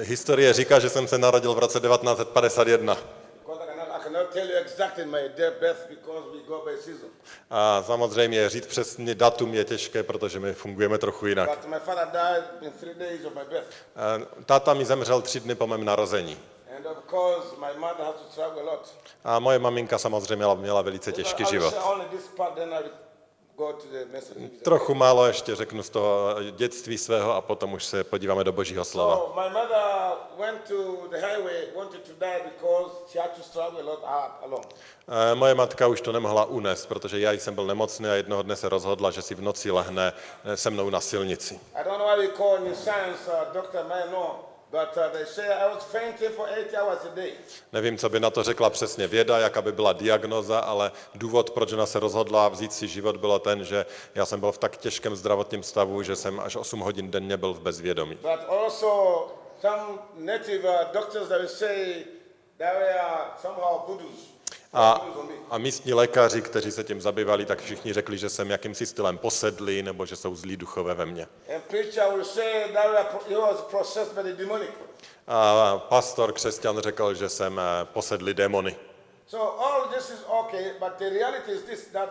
Historie říká, že jsem se narodil v roce 1951. Because I cannot, I cannot tell you exactly my death birth because we go by season. A samozřejmě říct přesně datum je těžké, protože my fungujeme trochu jinak. Eh, Táta mi zemřel tři dny po mém narození. A moje maminka samozřejmě měla, velice těžký život. Trochu málo ještě řeknu z toho dětství svého a potom už se podíváme do božího slova. Eh, Moje matka už to nemohla unést, protože já jsem byl nemocný a jednoho dne se rozhodla, že si v noci lehne eh, se mnou na silnici. I don't know why call in science, uh, know, but they say I was fainting for eight hours a day. Nevím, co by na to řekla přesně věda, jaká by byla diagnoza, ale důvod, proč ona se rozhodla vzít si život, bylo ten, že já jsem byl v tak těžkém zdravotním stavu, že jsem až 8 hodin denně byl v bezvědomí. But also some native uh, doctors that say that were somehow voodoos. A, a místní lékaři, kteří se tím zabývali, tak všichni řekli, že jsem jakýmsi stylem posedlý, nebo že jsou zlí duchové ve mně. A pastor křesťan řekl, že jsem eh, posedlý démony. So all this is okay, but the reality is this: that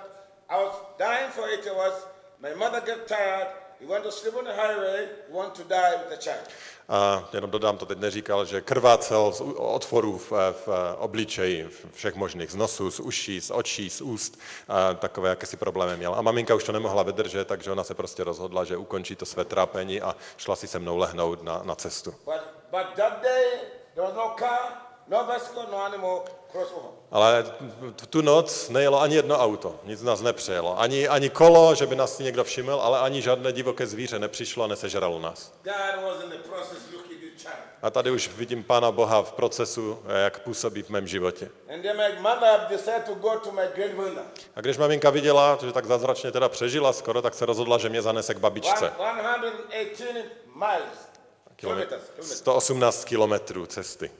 I was dying for eight hours. My mother tired. He went to sleep on the highway. He want to die with the child. A jenom dodám, to teď neříkal, že krvácel z otvorů v, v obličeji, všech možných, z nosu, z uší, z očí, z úst, a takové jakési problémy měl. A maminka už to nemohla vydržet, takže ona se prostě rozhodla, že ukončí to své trápení a šla si se mnou lehnout na, na cestu. But but that day there was no car, no bicycle, no animal. Ale tu noc nejelo ani jedno auto, nic nás nepřejelo. Ani, ani kolo, že by nás si někdo všiml, ale ani žádné divoké zvíře nepřišlo a nesežralo nás. A tady už vidím Pána Boha v procesu, eh, jak působí v mém životě. A když maminka viděla, že tak zázračně teda přežila skoro, tak se rozhodla, že mě zanese k babičce. One, 118 miles, kilometers. kilometers. 118 kilometrů cesty.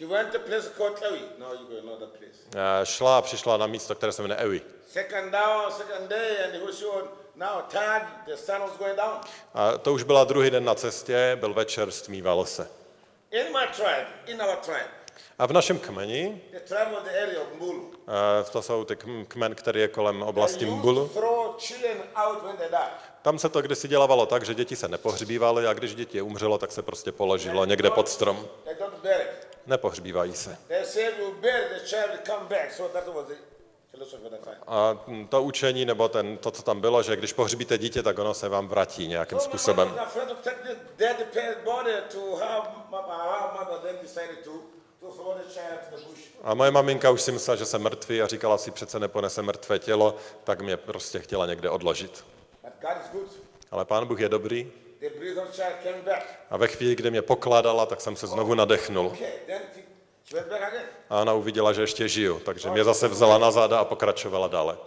She went to place called Ewi. No, you go another place. Eh, Šla a přišla na místo, které se jmenuje Ewi. Second down, second day, and he was showing now third, the sun was going down. A to už byla druhý den na cestě, byl večer, stmívalo se. In my tribe, in our tribe, A v našem kmeni, the tribe of the area of Mbulu, eh, to jsou ty km- kmen, který je kolem oblasti they used Mbulu, to throw children out when they die. tam se to kdysi dělávalo tak, že děti se nepohřbívaly a když dítě umřelo, tak se prostě položilo někde pod strom. They don't bury it. Nepohřbívají se. A to učení, nebo ten, to, co tam bylo, že když pohřbíte dítě, tak ono se vám vrátí nějakým způsobem. A moje maminka už si myslela, že jsem mrtvý a říkala si, přece neponese mrtvé tělo, tak mě prostě chtěla někde odložit. Ale pán Bůh je dobrý A ve chvíli, kdy mě pokládala, tak jsem se znovu nadechnul. A ona uviděla, že ještě žiju, takže mě zase vzala na záda a pokračovala dále.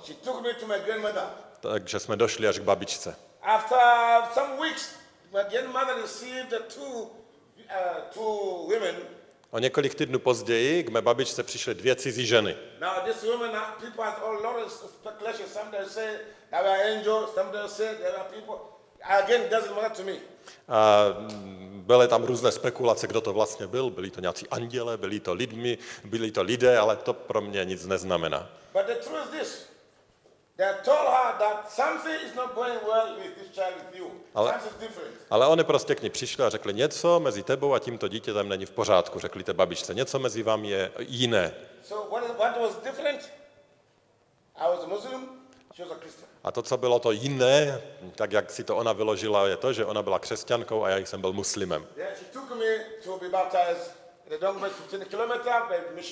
Takže jsme došli až k babičce. Uh. O několik týdnů později k mé babičce přišly dvě cizí ženy. Now, Again, doesn't matter to me. Mm, byly tam různé spekulace, kdo to vlastně byl. Byli to nějací anděle, byli to lidmi, byli to lidé, ale to pro mě nic neznamená. But the truth is this. Ale-. Ale oni prostě k ní přišli a řekli, něco mezi tebou a tímto dítětem není v pořádku. Řekli té babičce, něco mezi vámi je jiné. So what, what was different? I was Muslim, a to, co bylo to jiné, tak jak si to ona vyložila, je to, že ona byla křesťankou a já jsem byl muslimem. Then she took me to be baptized in the Dongbas 15 kilometers by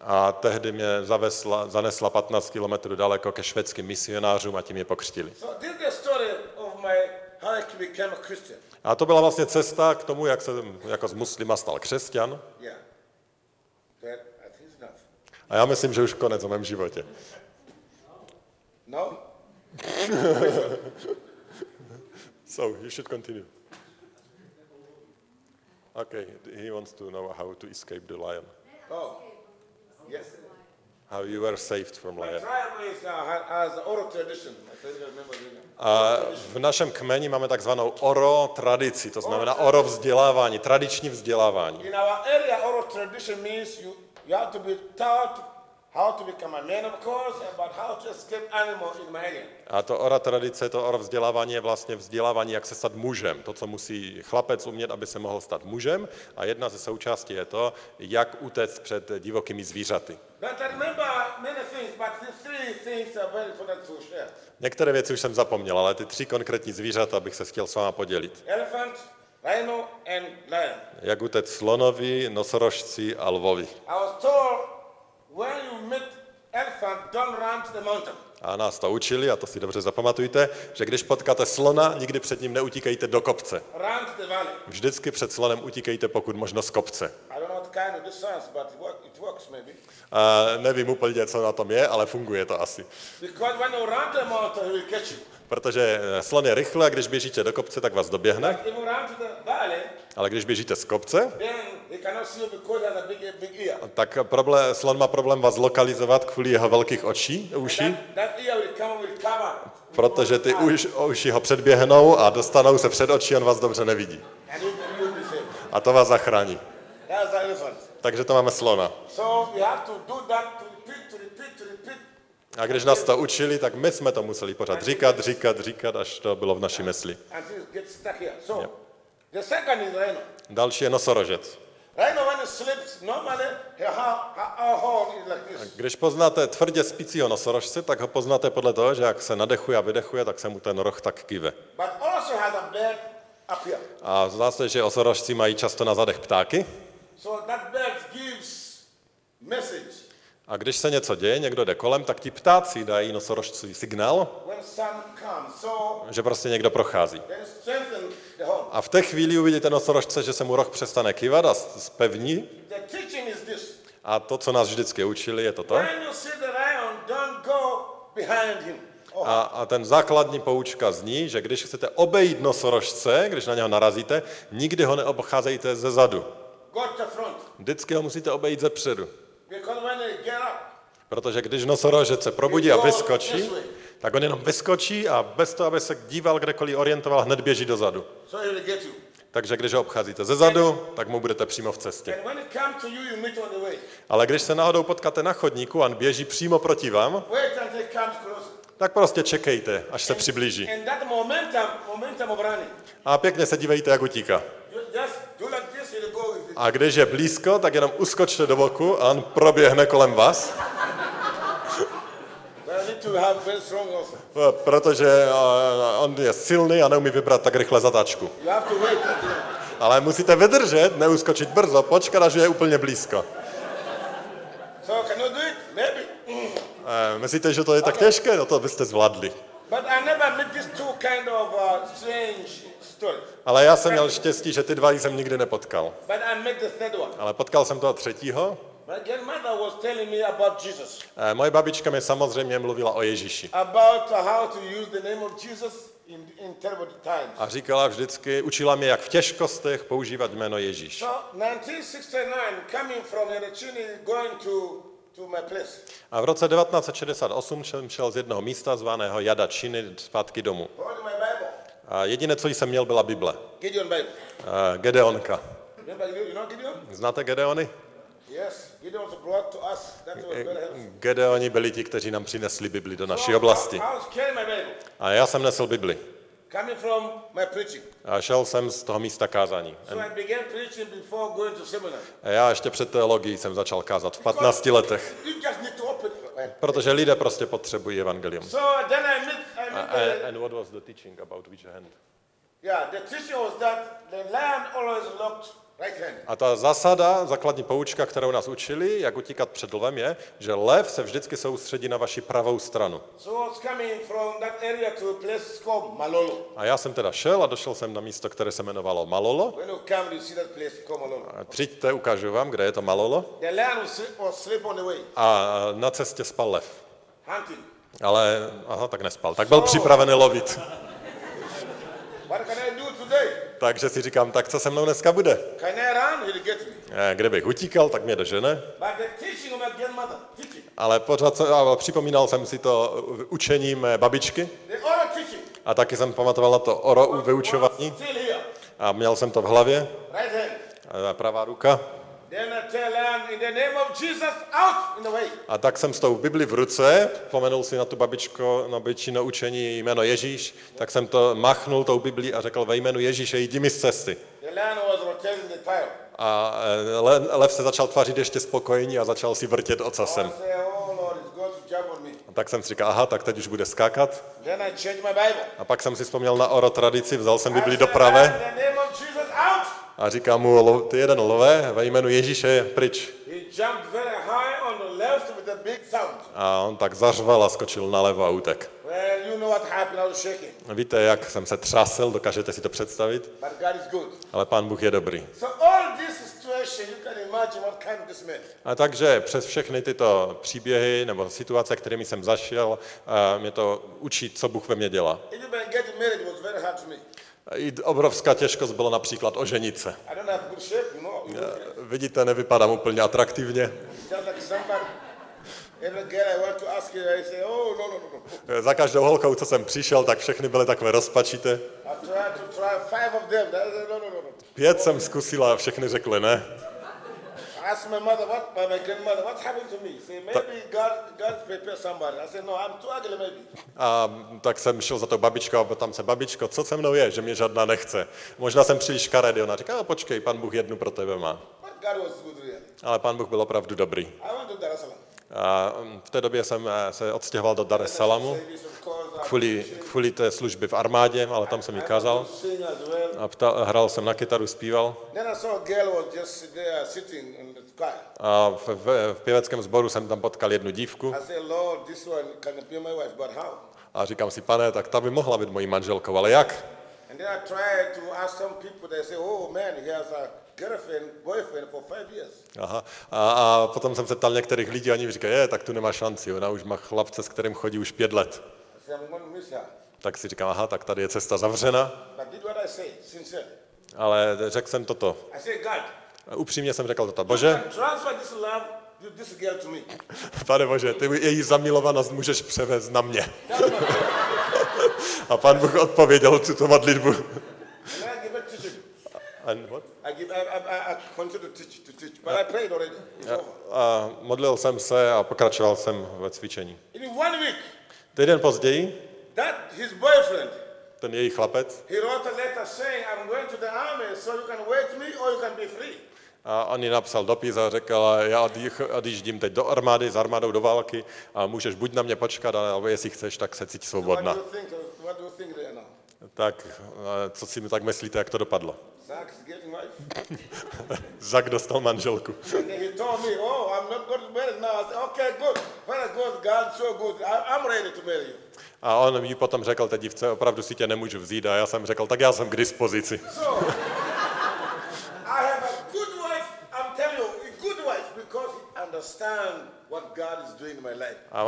a tehdy mě zavesla, zanesla 15 kilometrů daleko ke švédským misionářům a tím je pokřtili. A to byla vlastně cesta k tomu, jak se jako z muslima stal křesťan. A já myslím, že už konec o mém životě. No? So, you should continue. Okay, he wants to know how to escape the lion. Oh. Yes. how you were saved from lion. tribe is, uh, ha- has the oral tradition. I think you remember that. A v našem kmeni máme takzvanou oro tradici, to znamená oro vzdělávání, tradiční vzdělávání. In our area, oral tradition means you, you have to be taught how to become a man, of course, but how to ora tradice, to oro vzdělávání je vlastně vzdělávání, jak se stát mužem. To, co musí chlapec umět, aby se mohl stát mužem. A jedna ze součástí je to, jak utéct před divokými zvířaty. Některé věci už jsem zapomněl, ale ty tři konkrétní zvířata bych se chtěl s váma podělit. Elephant, rhino, and lion. Jak utéct slonovi, nosorožci a lvovi. I was told when you meet elephant, don't run to the mountain. A nás to učili, a to si dobře zapamatujte, že když potkáte slona, nikdy před ním neutíkejte do kopce. Vždycky před slonem utíkejte pokud možno z kopce. A nevím úplně, co na tom je, ale funguje to asi. Protože eh, slon je rychle a když běžíte do kopce, tak vás doběhne, ale když běžíte z kopce, tak problém, slon má problém vás lokalizovat kvůli jeho velkých očí, uší, protože ty uš, uši ho předběhnou a dostanou se před oči, on vás dobře nevidí. A to vás zachrání. Takže to máme slona. So you have to do that to repeat, to repeat, to repeat. A když nás to učili, tak my jsme to museli pořád říkat, říkat, říkat, až to bylo v naší mysli. Další je nosorožec. Když poznáte tvrdě spícího nosorožce, tak ho poznáte podle toho, že jak se nadechuje a vydechuje, tak se mu ten roh tak here. A zdá se, že osorožci mají často na zadech ptáky. So that bird gives message. A když se něco děje, někdo jde kolem, tak ti ptáci dají nosorožci signál, že prostě někdo prochází. A v té chvíli uvidíte nosorožce, že se mu roh přestane kývat a spevní. This. A to, co nás vždycky učili, je toto. Oh, A, a ten základní poučka zní, že když chcete obejít nosorožce, když na něho narazíte, nikdy ho neobcházejte ze zadu. Vždycky ho musíte obejít ze předu. Because when they get up, Protože když nosorožec se probudí a vyskočí, tak on jenom vyskočí a bez toho, aby se díval kdekoliv orientoval, hned běží dozadu. Takže když ho obcházíte ze zadu, tak mu budete přímo v cestě. Ale když se náhodou potkáte na chodníku a on běží přímo proti vám, tak prostě čekejte, až se přiblíží. A pěkně se dívejte, jak utíká. A když je blízko, tak jenom uskočte do boku a on proběhne kolem vás, But I need to have very strong also. Protože on je silný a neumí vybrat tak rychle zatáčku. Ale musíte vydržet, neuskočit brzo, počkat, až je úplně blízko. Eh, Myslíte, že to je tak těžké? No to byste zvládli. Uh. Ale já jsem měl štěstí, že ty dva jsem nikdy nepotkal. Ale potkal jsem toho třetího. My grandmother was telling me about Jesus, Eh, Moje babička mi samozřejmě mluvila o Ježíši. about how to use the name of Jesus in, in terrible times. A říkala vždycky, učila mě, jak v těžkostech používat jméno Ježíš. So 1969, coming from Yerechini, going to, to my place. A v roce 1968 jsem šel z jednoho místa zvaného Jada Činy zpátky domů. A jediné, co jsem měl, byla Bible. Eh, Gedeonka. Znáte Gedeony? Yes, Gideon was brought to us. That was very helpful. Gedeoni byli ti, kteří nám přinesli Bibli do naší oblasti. A já jsem nesl Bibli. A šel jsem z toho místa kázání. A já ještě před teologií jsem začal kázat v 15 letech. Protože lidé prostě potřebují evangelium. The, And what was the teaching about which hand? yeah, the teaching was that the lion always looked. A ta zásada, základní poučka, kterou nás učili, jak utíkat před lvem, je, že lev se vždycky soustředí na vaši pravou stranu. A já jsem teda šel a došel jsem na místo, které se jmenovalo Malolo. A Přijďte, ukážu vám, kde je to Malolo. A na cestě spal lev. Ale, aha, tak nespal. Tak byl připravený lovit. What can I do today? Takže si říkám, tak co se mnou dneska bude? Eh, Kdybych utíkal, tak mě dožene. Teaching, Ale pořád jsem, ale připomínal jsem si to učením mé babičky. A taky jsem pamatoval na to oro vyučování. A měl jsem to v hlavě, a pravá ruka. A tak jsem s tou Bibli v ruce, pomenul si na tu babičko, na babičino učení jméno Ježíš, tak jsem to machnul tou Biblí a řekl ve jménu Ježíše jdi mi z cesty. A le- lev se začal tvařit ještě spokojení a začal si vrtět ocasem. Oh. A tak jsem si říkal, aha, tak teď už bude skákat. A pak jsem si vzpomněl na oro tradici, vzal jsem Bibli do pravé a říkám mu, "Lo- ty jeden lové, ve jménu Ježíše pryč. A on tak zařval a skočil nalevo a utek. Shaking. Víte, jak jsem se třásel, dokážete si to představit? Ale pán Bůh je dobrý. A takže přes všechny tyto příběhy nebo situace, kterými jsem zašel, eh, mě to učí, co Bůh ve mně dělá. Obrovská těžkost bylo například oženit se. Vidíte, nevypadám úplně atraktivně. oh, no, no, no. Za každou holkou, co jsem přišel, tak všechny byly takové rozpačité. Pět jsem zkusila a všechny řekly ne. Asked my mother, what, my, my grandmother, what happened to me? Say, maybe God, God prepared somebody. I said, no, I'm too ugly, maybe. A tak jsem šel za tou babičkou a tam se, babičko, co se mnou je, že mě žádná nechce. Možná jsem příliš škaredý. Ona říká, počkej, pan Bůh jednu pro tebe má. But God was good, really. Ale pan Bůh byl opravdu dobrý. I went to Dar v té době jsem eh, se odstěhoval do Dar es Salamu kvůli, kvůli té službě v armádě, ale tam jsem ji kázal. A pta, hrál jsem na kytaru, zpíval. A v, v, v pěveckém sboru jsem tam potkal jednu dívku a říkám si, pane, tak ta by mohla být mojí manželkou, ale jak? And then I tried to ask some people, they say, oh man, a girlfriend, boyfriend for five years. Aha. A, a potom jsem se ptal některých lidí oni mi říkají, je, tak tu nemá šanci, ona už má chlapce, s kterým chodí už pět let. Tak si říkám, aha, tak tady je cesta zavřena, ale řekl jsem toto. Upřímně jsem řekl toto, bože, pane bože, ty její zamilovanost můžeš převést na mě. A pan Bůh odpověděl tuto modlitbu. And I give it teaching. And what? I give, I, I, I, continue to teach, to teach, but I prayed already. It's over. A modlil jsem se a pokračoval jsem ve cvičení. In one week, Týden později, that his boyfriend, ten její chlapec, he wrote a letter saying, I'm going to the army, so you can wait me or you can be free. a on jí napsal dopis a řekl, já odjíždím teď do armády, s armádou do války a můžeš buď na mě počkat, ale jestli chceš, tak se What svobodná. do you think? What do you think? Tak co si mi tak myslíte, jak to dopadlo? Zak dostal manželku. Oh. A on jí potom řekl, té dívce, opravdu si tě nemůžu vzít. A já jsem řekl, tak já jsem k dispozici. A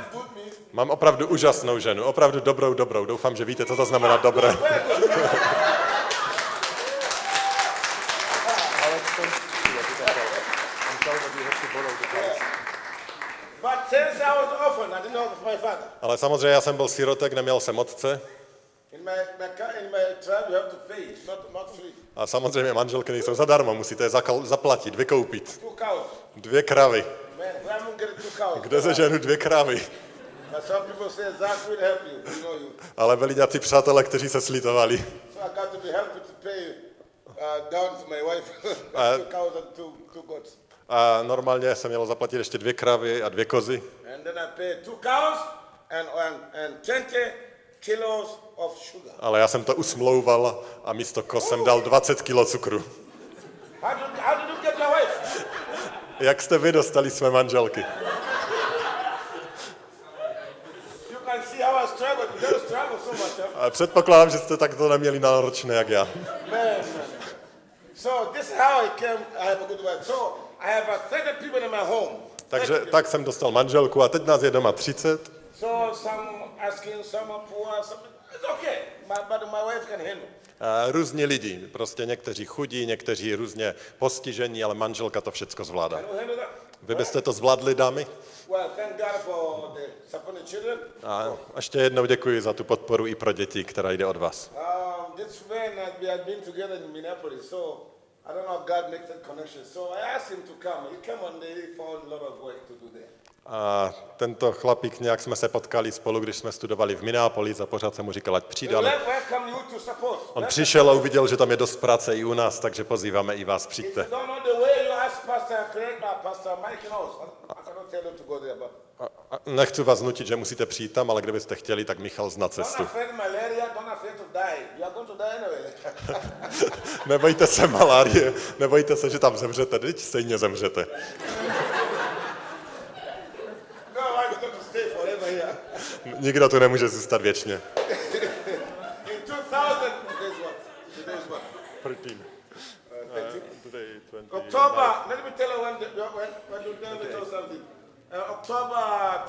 is good means? Mám opravdu úžasnou ženu, opravdu dobrou, dobrou. Doufám, že víte, co to znamená dobré. Very good. But since I was orphan, I didn't have my father. Ale samozřejmě já jsem byl sirotek, neměl jsem otce. A samozřejmě manželky nejsou zadarmo, musíte je zaplatit, vykoupit. Dvě kravy. Kde se ženu dvě you. Ale byli nějací přátelé, kteří se slitovali. So A normálně jsem měl zaplatit ještě dvě kravy a dvě kozy. And then I paid two cows and, and, and 20 kilos of sugar. Ale já jsem to usmlouval a místo kos jsem dal 20 kilo cukru. How did, how did you get your wife? Jak jste vy dostali své manželky? You can see how I struggled. You don't struggle so much. Huh? A předpokládám, že jste tak to neměli náročné jak já. So this is how I came. I have a good wife. So I have uh, 30 people in my home. Takže 30 tak jsem dostal manželku a teď nás je doma 30. So some asking, some poor, some it's okay. My, but my wife can handle. Různí lidi, prostě někteří chudí, někteří různě postižení, ale manželka to všecko zvládá. Vy byste to zvládli, dámy? A ještě jednou děkuji za tu podporu i pro děti, která jde od vás. Um, I don't know if God makes that connection. So I asked him to come. He came one day, he found a lot of work to do there. A tento chlapík, nějak jsme se potkali spolu, když jsme studovali v Minneapolis a pořád jsem mu říkal, ať přijde. Ale. On přišel a uviděl, že tam je dost práce i u nás, takže pozýváme i vás, přijďte. A- Nechci vás nutit, že musíte přijít tam, ale kdybyste chtěli, tak Michal zná cestu. Afraid malaria, don't afraid to die. You are going to die anyway. Nebojte se malárie, nebojte se, že tam zemřete, teď stejně zemřete. no, I'm going to stay forever here. Nikdo tu nemůže zůstat věčně. In 2000, today's what? Today's what? October, let me tell you when, the, when, when you tell me tell you something. Uh, October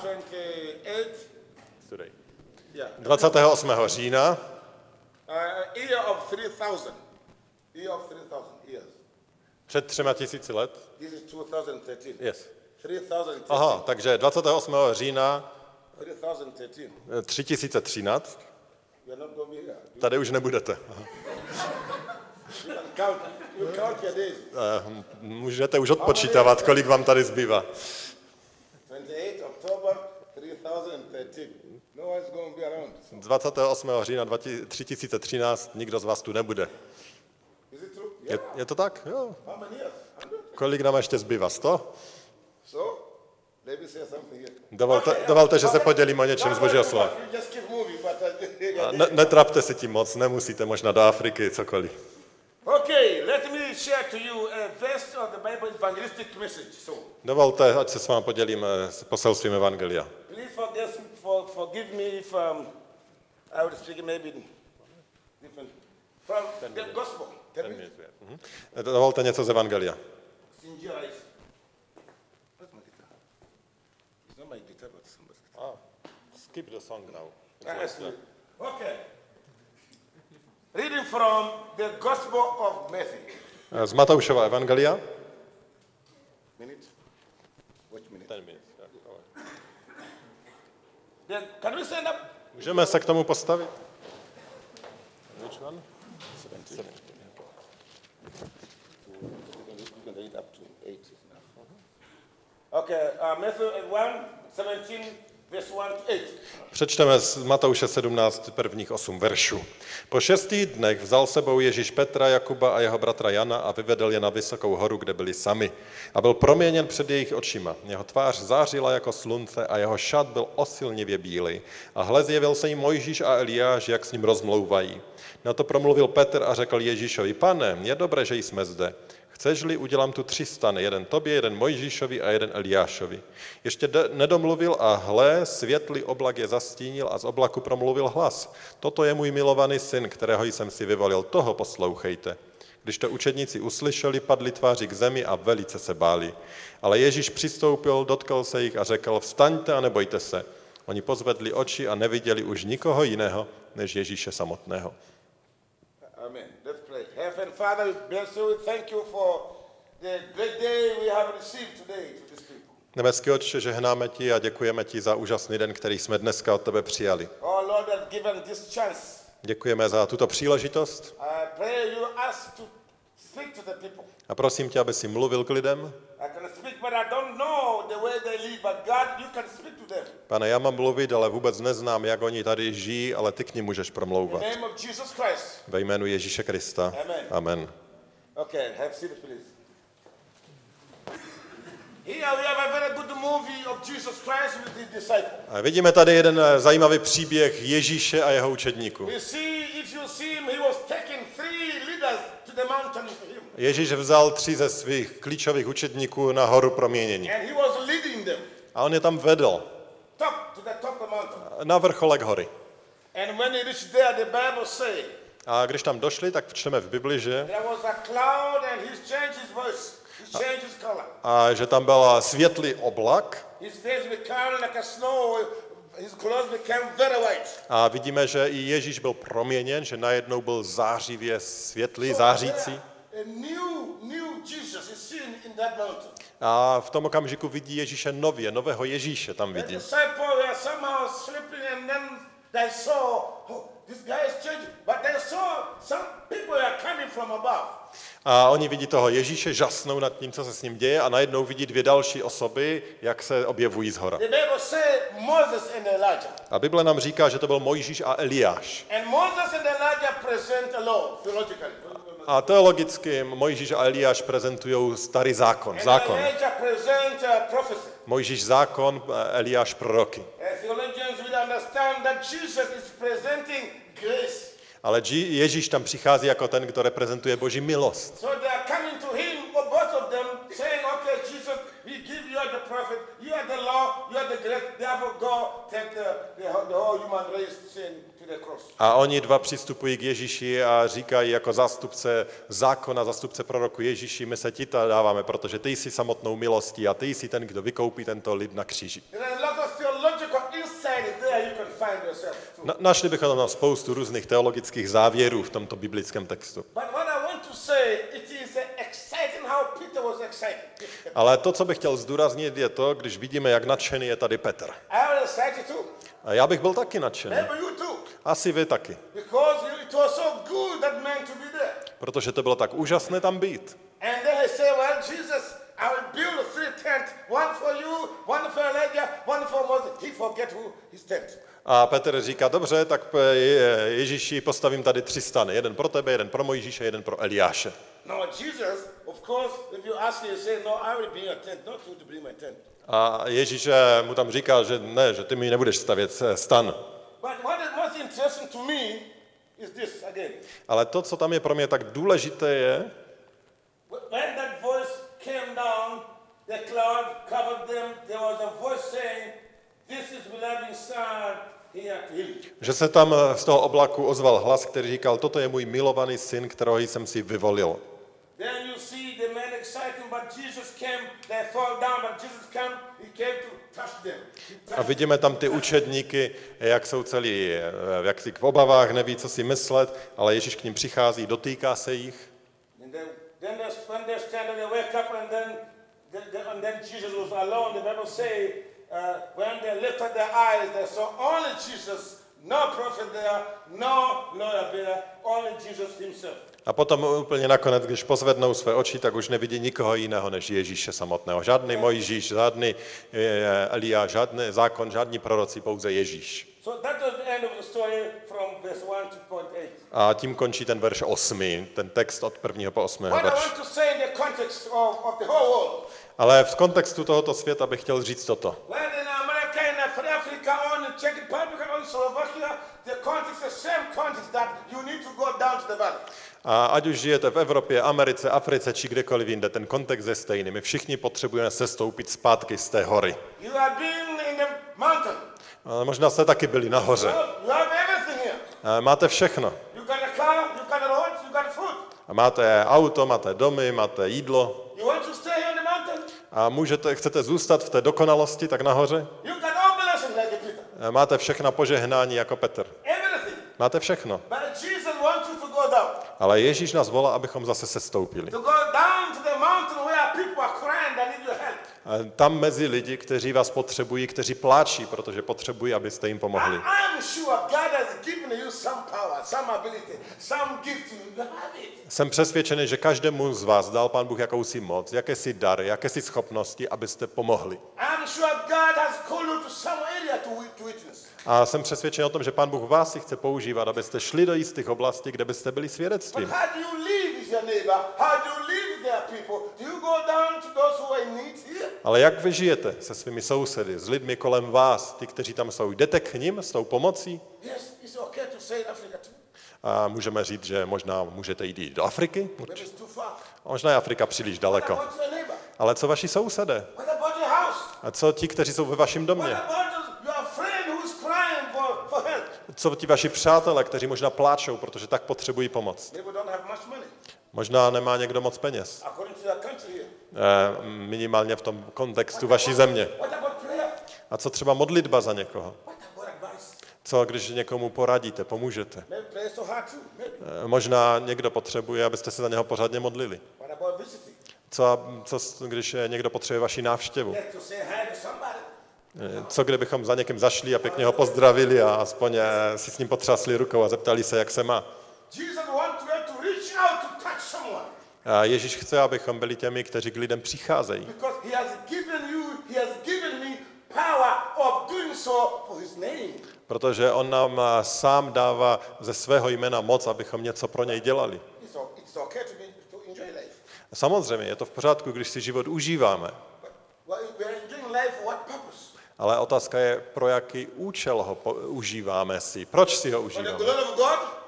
28th, yeah, 28. října, year of 3000. Year of 3000 years. před třema tisíci let. This is 2013. Yes. 3013. Aha, takže 28. října 3013. eh, 3013, You're not going to be here. tady už nebudete. Eh, Můžete už odpočítávat, kolik vám tady zbývá. 28 October 3013. No one's going to be around. 28. října 20- 3013 nikdo z vás tu nebude. Je, je to tak? Jo. How many years? 100? Kolik nám ještě zbývá? 100? So, let me say something here. Dovolte, dovolte že se podělím o něčem z Božího slova. Uh, Ne, netrapte se tím moc, nemusíte možná do Afriky, cokoliv. okay. Let me share to you a verse of the Bible evangelistic message. So, Dovolte, ať se s vámi podělím s poselstvím Evangelia. Forgive, for, forgive me if um, I would speak maybe different from the gospel. Ten minutes. Mhm. Dovolte něco z Evangelia. Sinjira is. Where's my guitar? It's not my guitar, but somebody's. Skip the song now. Ah. Okay. Reading from the Gospel of Matthew. Z Matoušova Evangelia. Minute. Which minute? Ten minut. Then, can we stand up? Můžeme se k tomu postavit? Which one? You can read up to eight. is enough. Okay, uh, Matthew 1, 17, verse 1 to 8. Přečteme z Matouše 17 prvních 8 veršů. Po šesti dnech vzal sebou Ježíš Petra, Jakuba a jeho bratra Jana a vyvedl je na vysokou horu, kde byli sami. A byl proměněn před jejich očima. Jeho tvář zářila jako slunce a jeho šat byl osilnivě bílý. A hle zjevil se jim Mojžíš a Eliáš, jak s ním rozmlouvají. Na to promluvil Petr a řekl Ježíšovi, pane, je dobré, že jsme zde. Chceš-li, udělám tu tři stany, jeden tobě, jeden Mojžíšovi a jeden Eliášovi. Ještě de- nedomluvil a hle, světlý oblak je zastínil a z oblaku promluvil hlas. Toto je můj milovaný syn, kterého jsem si vyvolil, toho poslouchejte. Když to učedníci uslyšeli, padli tváři k zemi a velice se báli. Ale Ježíš přistoupil, dotkl se jich a řekl, vstaňte a nebojte se. Oni pozvedli oči a neviděli už nikoho jiného, než Ježíše samotného. Amen. Heavenly Father, we bless you. We thank you for the great day we have received today to these people. Nebeský Otče, žehnáme ti a děkujeme ti za úžasný den, který jsme dneska od tebe přijali. Oh Lord, has given this chance. Děkujeme za tuto příležitost I pray you ask to speak to the people. a prosím tě, aby si mluvil k lidem. I can speak, but I don't know the way they live. But God, you can speak to them. Pane, já mám mluvit, ale vůbec neznám, jak oni tady žijí, ale ty k ním můžeš promlouvat. Ve jménu Ježíše Krista. Amen. Amen. Okay, have seat, please. A vidíme tady jeden eh, zajímavý příběh Ježíše a jeho učedníků. Ježíš vzal tři ze svých klíčových učedníků na horu proměnění. A on je tam vedl top to the top of the mountain. Na vrcholek hory. And when he reached there, the Bible says A když tam došli, tak čteme v Bibli, že, a a že tam byl světlý oblak a snow, his clothes became very white. A vidíme, že i Ježíš byl proměněn, že najednou byl zářivě světlý, zářící. A v tom okamžiku vidí Ježíše nově, nového Ježíše tam vidí. disciples were somehow sleeping and then they saw, oh, this guy is changing. But they saw some people are coming from above. A oni vidí toho Ježíše, žasnou nad tím, co se s ním děje a najednou vidí dvě další osoby, jak se objevují z hora. A Bible nám říká, že to byl Mojžíš a Eliáš. A teologicky Mojžíš a Eliáš prezentují starý zákon, zákon. Mojžíš zákon, Eliáš proroky. As theologians will understand that Jesus is presenting grace. Ale Ježíš tam přichází jako ten, kdo reprezentuje Boží milost. A oni dva přistupují k Ježíši a říkají jako zástupce zákona, zástupce proroku Ježíši, my se ti to dáváme, protože ty jsi samotnou milostí a ty jsi ten, kdo vykoupí tento lid na kříži. There Na, našli bychom tam spoustu různých teologických závěrů v tomto biblickém textu. Ale to, co bych chtěl zdůraznit, je to, když vidíme, jak nadšený je tady Petr. A já bych byl taky nadšený. Asi vy taky. Protože to bylo tak úžasné tam být. I will build three tents, one for you, one for Elijah, one for Moses. He forget who his tent. A Petr říká, dobře, tak eh, Je- Ježíši postavím tady tři stany. Jeden pro tebe, jeden pro Mojžíše, jeden pro Eliáše. No, Jesus, of course, if you ask him, he say, No, I will bring a tent, not you to bring my tent. A Ježíš mu tam říká, že ne, že ty mi nebudeš stavět eh, stan. But what is most interesting to me is this again. Ale to, co tam je pro mě tak důležité, je, When that voice came down, the cloud covered them. There was a voice saying, This is beloved son. Že se tam eh, z toho oblaku ozval hlas, který říkal, toto je můj milovaný syn, kterého jsem si vyvolil. A vidíme tam ty učedníky, jak jsou celý, eh, jak si v obavách, neví, co si myslet, ale Ježíš k ním přichází, dotýká se jich. And then, uh, when they lifted their eyes, they saw only Jesus, no prophet there, no lawyer there, only Jesus himself. A potom úplně nakonec, když pozvednou své oči, tak už nevidí nikoho jiného než Ježíše samotného. Žádný Mojžíš, žádný eh, Elia, žádný zákon, žádní proroci, pouze Ježíš. So that was the end of the story from verse 1 to point 8. A tím končí ten verš 8, ten text od prvního po 8. What I verš. Ale v kontextu tohoto světa bych chtěl říct toto. A ať už žijete v Evropě, Americe, Africe či kdekoliv jinde, ten kontext je stejný. My všichni potřebujeme sestoupit zpátky z té hory. Ale možná jste taky byli nahoře. A Máte všechno. A a. A máte auto, máte domy, máte jídlo. You want to stay here in the mountain? A můžete, chcete zůstat v té dokonalosti tak nahoře? A Máte všechna požehnání jako Petr. Máte všechno. Ale Ježíš nás volá, abychom zase sestoupili. Your help. A Tam mezi lidi, kteří vás potřebují, kteří pláčí, protože potřebují, abyste jim pomohli. I'm sure God has given you some power, some ability, some gift. You have it. Jsem přesvědčený, že každému z vás dal Pán Bůh jakousi moc, jakési dary, jakési schopnosti, abyste pomohli. I'm sure God has called you to some area to, wit- to witness. A jsem přesvědčen o tom, že Pán Bůh vás si chce používat, abyste šli do jistých oblastí, kde byste byli svědectvím. how do you live with your neighbor? How do you live with their people? Do you go down to those who are in need? Ale jak vy žijete se svými sousedy, s lidmi kolem vás, ty, kteří tam jsou? Jdete k ním s tou pomocí? A můžeme říct, že možná můžete jít i do Afriky? Možná je Afrika příliš daleko. Ale co vaši sousedé? A co ti, kteří jsou ve vašem domě? Co ti vaši přátelé, kteří možná pláčou, protože tak potřebují pomoc? Možná nemá někdo moc peněz. Eh, minimálně v tom kontextu vaší země. A co třeba modlitba za někoho? Co když někomu poradíte, pomůžete? Eh, Možná někdo potřebuje, abyste se za něho pořádně modlili. Co, co když eh, někdo potřebuje vaši návštěvu? Co kdybychom za někým zašli a pěkně ho pozdravili a aspoň si s ním potřásli rukou a zeptali se, jak se má? Jesus wants you to reach out to touch someone A Ježíš chce, abychom byli těmi, kteří k lidem přicházejí. Protože on nám sám dává ze svého jména moc, abychom něco pro něj dělali. Samozřejmě, je to v pořádku, když si život užíváme, ale otázka je, pro jaký účel ho užíváme si. Proč si ho užíváme?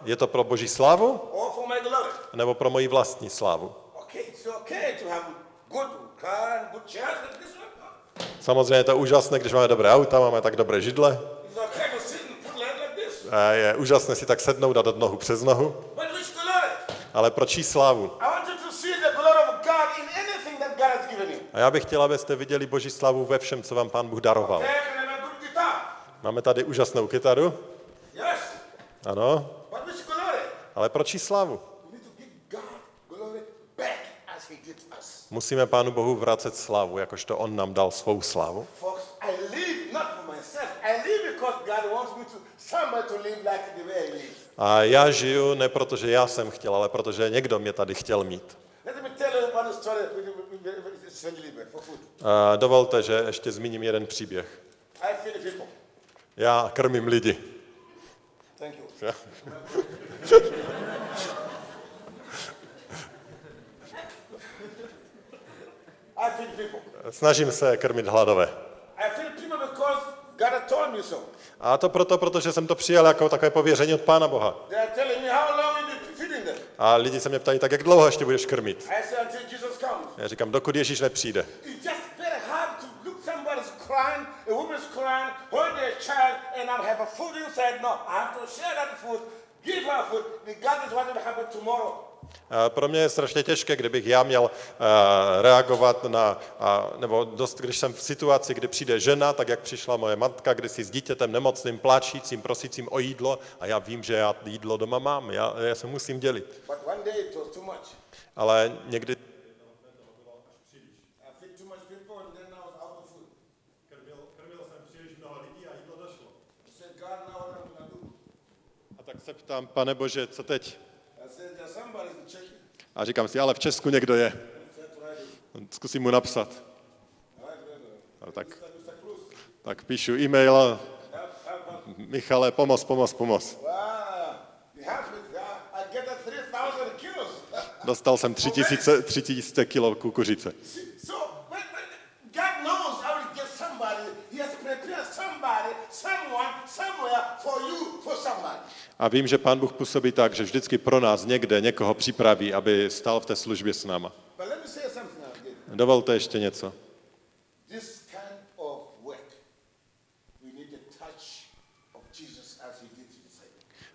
Je to pro boží slávu or for my glory? Nebo pro moji vlastní slávu? Samozřejmě je to úžasné, když máme dobré auta, máme tak dobré židle. A Je úžasné si tak sednout a dát nohu přes nohu, ale pro čí slávu? A já bych chtěl, abyste viděli boží slávu ve všem, co vám pán Bůh daroval. Máme tady úžasnou kytaru, ano, ale pro čí slávu? We need to give God glory back as He gives us. Musíme pánu Bohu vracet slávu, jakožto on nám dal svou slávu. A já žiju ne proto, že já jsem chtěl, ale protože někdo mě tady chtěl mít. A dovolte, že ještě zmíním jeden příběh. Já krmím lidi. Thank you. I feed people. Snažím se krmit hladové. A to proto, protože jsem to přijal jako takové pověření od Pána Boha. A lidi se mě ptají, tak jak dlouho ještě budeš krmit? Já říkám, dokud Ježíš nepřijde. No, give her food, regardless what will happen tomorrow. A Pro mě je strašně těžké, kdybych já měl eh, reagovat na, nebo dost, když jsem v situaci, kdy přijde žena, tak jak přišla moje matka, kdy si s dítětem nemocným, plačícím, prosícím o jídlo a já vím, že já jídlo doma mám, já, já se musím dělit. Ale někdy I feed too much people, and then I was out of food. krmil jsem příliš mnoho lidí a jídlo došlo. I said, God, now what am I going to do? A tak se ptám, pane Bože, co teď? I said, there's somebody in Czech. A říkám si, ale v Česku někdo je. Zkusím mu napsat. A tak. Mr. Cruz, tak píšu e-mail. Michale, pomoz, pomoz, pomoz. Wow, you help me. Yeah, I get that 3,000 kilos. Dostal jsem tři tisíce, tři tisíce kilo kukuřice. so, when, when God knows I will get somebody, He has prepared somebody, someone, somewhere for you, for somebody. A vím, že Pán Bůh působí tak, že vždycky pro nás někde někoho připraví, aby stál v té službě s náma. Dovolte ještě něco.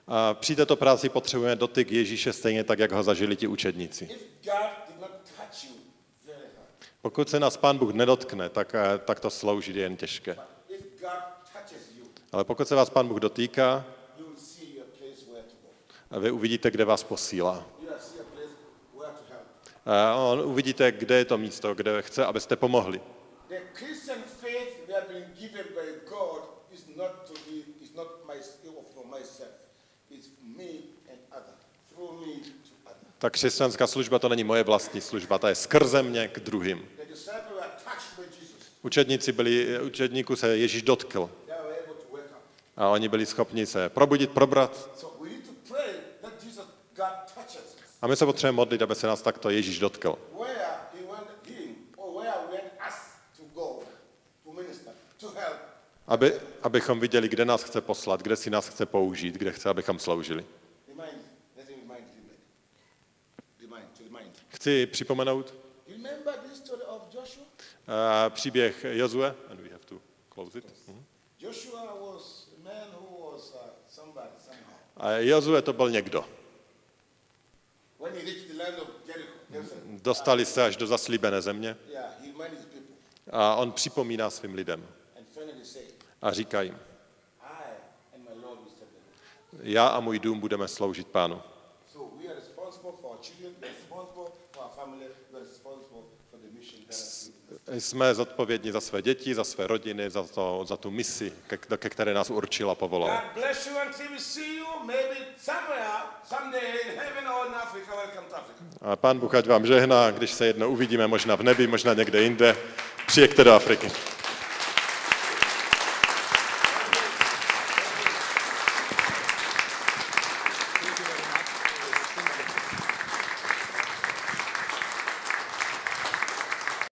A při této práci potřebujeme dotyk Ježíše stejně tak, jak ho zažili ti učedníci. Pokud se nás Pán Bůh nedotkne, tak, eh, tak to sloužit je jen těžké. Ale pokud se vás Pán Bůh dotýká, you will see a place where to go. A vy uvidíte, kde vás posílá. A. A on uvidíte, kde je to místo, kde chce, abyste pomohli. Ta křesťanská služba to není moje vlastní služba, ta je skrze mě k druhým. Učedníci byli, učedníku se Ježíš dotkl a oni byli schopni se probudit, probrat. So we need to pray that Jesus, God touches us. A my se potřebujeme modlit, aby se nás takto Ježíš dotkl. Aby, abychom viděli, kde nás chce poslat, kde si nás chce použít, kde chce, abychom sloužili. Chci připomenout uh, příběh Jozue. And we have to close it. Joshua was a man who was uh, somebody somehow. A Jozue to byl někdo. Dostali se až do zaslíbené země. A on připomíná svým lidem. A říká jim, já a můj dům budeme sloužit pánu. Jsme zodpovědní za své děti, za své rodiny, za, to, za tu misi, ke, ke které nás určila povolala. A pán Bůh ať vám žehná, když se jednou uvidíme, možná v nebi, možná někde jinde, přijďte do Afriky.